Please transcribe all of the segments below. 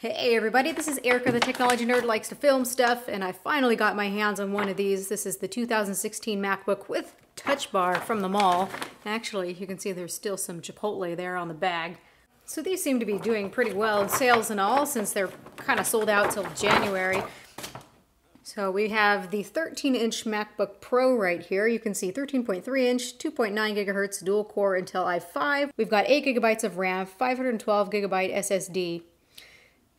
Hey everybody, this is Erica, the technology nerd likes to film stuff, and I finally got my hands on one of these. This is the 2016 MacBook with Touch Bar from the mall. Actually, you can see there's still some Chipotle there on the bag. So these seem to be doing pretty well in sales and all, since they're kind of sold out till January. So we have the 13-inch MacBook Pro right here. You can see 13.3-inch, 2.9 gigahertz dual-core Intel i5. We've got 8 gigabytes of RAM, 512 gigabyte SSD.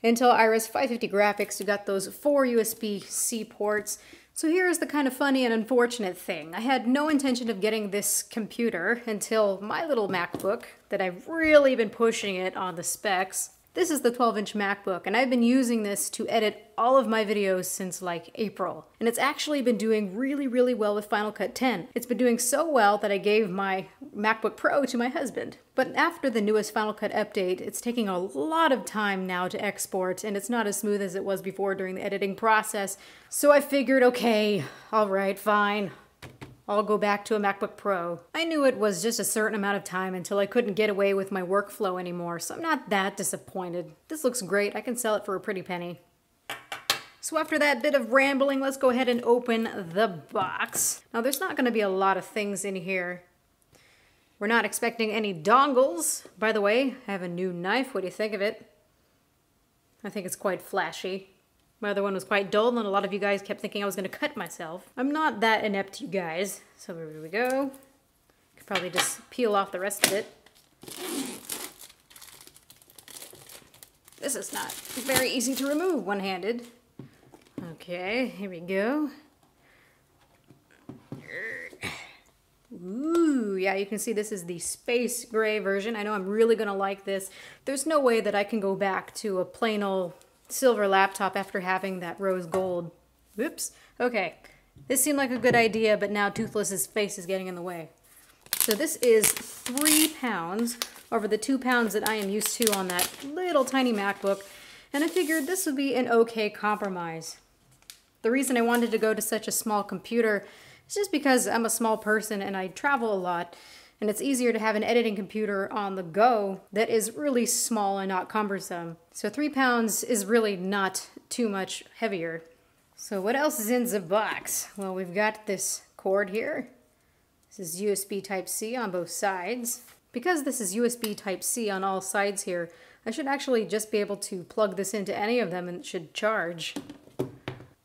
Intel Iris 550 graphics, you got those four USB-C ports. So here's the kind of funny and unfortunate thing. I had no intention of getting this computer until my little MacBook, that I've really been pushing it on the specs, this is the 12-inch MacBook, and I've been using this to edit all of my videos since like April. And it's actually been doing really, really well with Final Cut 10. It's been doing so well that I gave my MacBook Pro to my husband. But after the newest Final Cut update, it's taking a lot of time now to export, and it's not as smooth as it was before during the editing process. So I figured, okay, all right, fine. I'll go back to a MacBook Pro. I knew it was just a certain amount of time until I couldn't get away with my workflow anymore, so I'm not that disappointed. This looks great. I can sell it for a pretty penny. So after that bit of rambling, let's go ahead and open the box. Now there's not gonna be a lot of things in here. We're not expecting any dongles. By the way, I have a new knife. What do you think of it? I think it's quite flashy. My other one was quite dull, and a lot of you guys kept thinking I was going to cut myself. I'm not that inept, you guys. So here we go. Could probably just peel off the rest of it. This is not very easy to remove one-handed. Okay, here we go. Ooh, yeah, you can see this is the space gray version. I know I'm really gonna like this. There's no way that I can go back to a plain old silver laptop after having that rose gold. Oops. Okay. This seemed like a good idea, but now Toothless's face is getting in the way. So this is three pounds over the two pounds that I am used to on that little tiny MacBook. And I figured this would be an okay compromise. The reason I wanted to go to such a small computer is just because I'm a small person and I travel a lot and it's easier to have an editing computer on the go that is really small and not cumbersome. So three pounds is really not too much heavier. So what else is in the box? Well, we've got this cord here. This is USB Type-C on both sides. Because this is USB Type-C on all sides here, I should actually just be able to plug this into any of them and it should charge.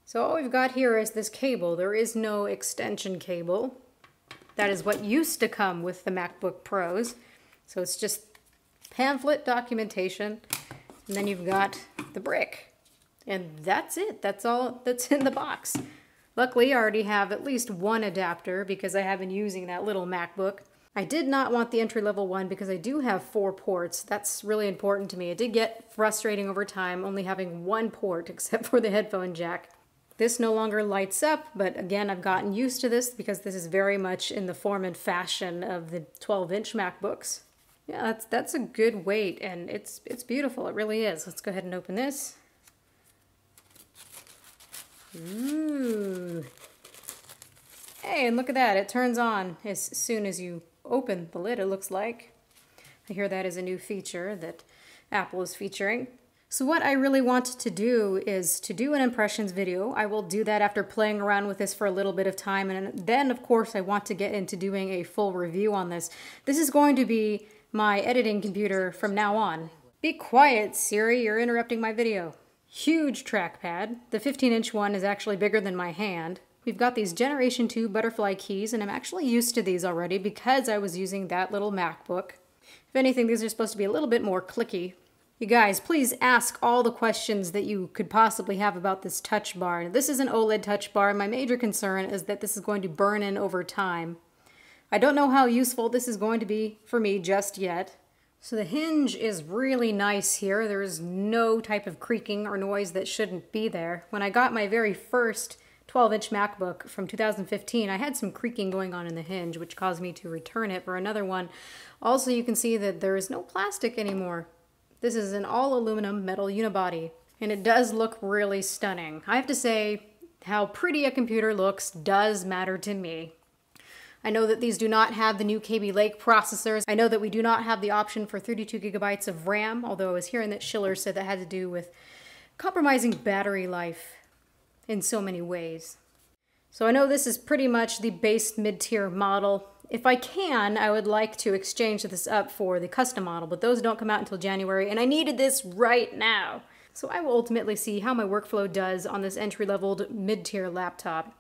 So all we've got here is this cable. There is no extension cable. That is what used to come with the MacBook Pros. So it's just pamphlet documentation, and then you've got the brick. And that's it. That's all that's in the box. Luckily, I already have at least one adapter because I have been using that little MacBook. I did not want the entry-level one because I do have four ports. That's really important to me. It did get frustrating over time only having one port except for the headphone jack. This no longer lights up, but again, I've gotten used to this because this is very much in the form and fashion of the 12-inch MacBooks. Yeah, that's that's a good weight, and it's it's beautiful. It really is. Let's go ahead and open this. Ooh. Hey, and look at that. It turns on as soon as you open the lid, it looks like. I hear that is a new feature that Apple is featuring. So what I really want to do is to do an impressions video. I will do that after playing around with this for a little bit of time. And then, of course, I want to get into doing a full review on this. This is going to be my editing computer from now on. Be quiet, Siri. You're interrupting my video. Huge trackpad. The 15-inch one is actually bigger than my hand. We've got these Generation 2 butterfly keys, and I'm actually used to these already because I was using that little MacBook. If anything, these are supposed to be a little bit more clicky. You guys, please ask all the questions that you could possibly have about this touch bar. This is an OLED touch bar. My major concern is that this is going to burn in over time. I don't know how useful this is going to be for me just yet. So the hinge is really nice here. There is no type of creaking or noise that shouldn't be there. When I got my very first 12-inch MacBook from 2015, I had some creaking going on in the hinge, which caused me to return it for another one. Also, you can see that there is no plastic anymore. This is an all aluminum metal unibody, and it does look really stunning. I have to say, how pretty a computer looks does matter to me. I know that these do not have the new Kaby Lake processors. I know that we do not have the option for 32 gigabytes of RAM, although I was hearing that Schiller said that had to do with compromising battery life in so many ways. So I know this is pretty much the base mid-tier model. If I can, I would like to exchange this up for the custom model, but those don't come out until January, and I needed this right now. So I will ultimately see how my workflow does on this entry-leveled mid-tier laptop.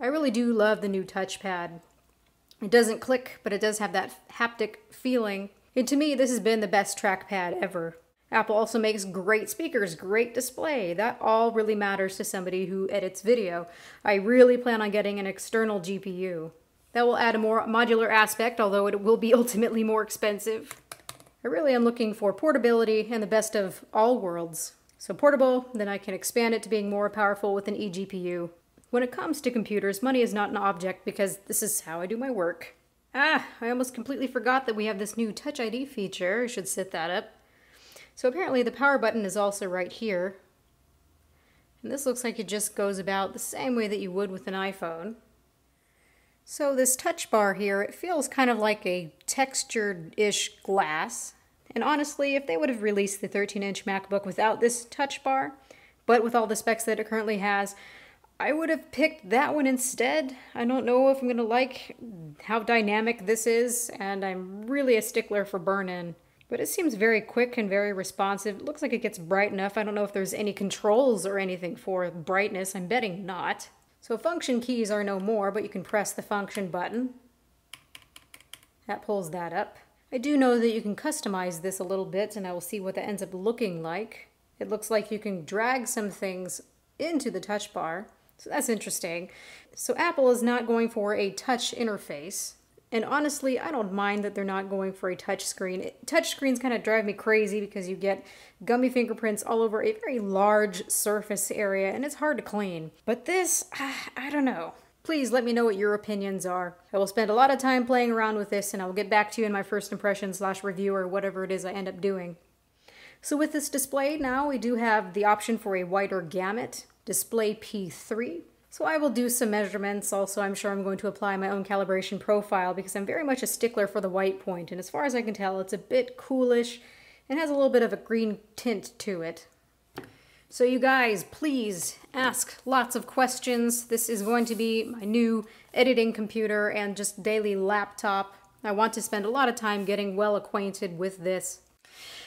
I really do love the new touchpad. It doesn't click, but it does have that haptic feeling. And to me, this has been the best trackpad ever. Apple also makes great speakers, great display. That all really matters to somebody who edits video. I really plan on getting an external GPU. That will add a more modular aspect, although it will be ultimately more expensive. I really am looking for portability and the best of all worlds. So portable, then I can expand it to being more powerful with an eGPU. When it comes to computers, money is not an object because this is how I do my work. Ah, I almost completely forgot that we have this new Touch ID feature. I should set that up. So apparently the power button is also right here. And this looks like it just goes about the same way that you would with an iPhone. So this touch bar here, it feels kind of like a textured-ish glass. And honestly, if they would have released the 13-inch MacBook without this touch bar, but with all the specs that it currently has, I would have picked that one instead. I don't know if I'm going to like how dynamic this is, and I'm really a stickler for burn-in. But it seems very quick and very responsive. It looks like it gets bright enough. I don't know if there's any controls or anything for brightness. I'm betting not. So function keys are no more, but you can press the function button. That pulls that up. I do know that you can customize this a little bit, and I will see what that ends up looking like. It looks like you can drag some things into the touch bar, so that's interesting. So Apple is not going for a touch interface. And honestly, I don't mind that they're not going for a touch screen. touch screens kind of drive me crazy because you get gummy fingerprints all over a very large surface area and it's hard to clean. But this, I don't know. Please let me know what your opinions are. I will spend a lot of time playing around with this and I will get back to you in my first impression slash review or whatever it is I end up doing. So with this display now, we do have the option for a wider gamut, display P3, so I will do some measurements. Also, I'm sure I'm going to apply my own calibration profile because I'm very much a stickler for the white point. And as far as I can tell, it's a bit coolish and has a little bit of a green tint to it. So you guys, please ask lots of questions. This is going to be my new editing computer and just daily laptop. I want to spend a lot of time getting well acquainted with this.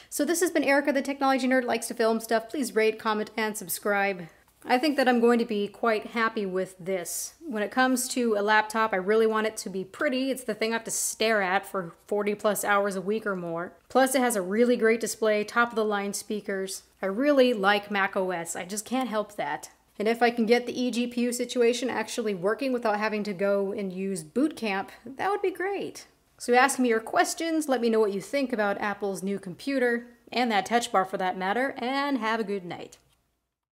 So this has been Erica, the technology nerd likes to film stuff. Please rate, comment, and subscribe. I think that I'm going to be quite happy with this. When it comes to a laptop, I really want it to be pretty. It's the thing I have to stare at for 40 plus hours a week or more. Plus it has a really great display, top of the line speakers. I really like Mac OS. I just can't help that. And if I can get the eGPU situation actually working without having to go and use Boot Camp, that would be great. So ask me your questions, let me know what you think about Apple's new computer, and that touch bar for that matter, and have a good night.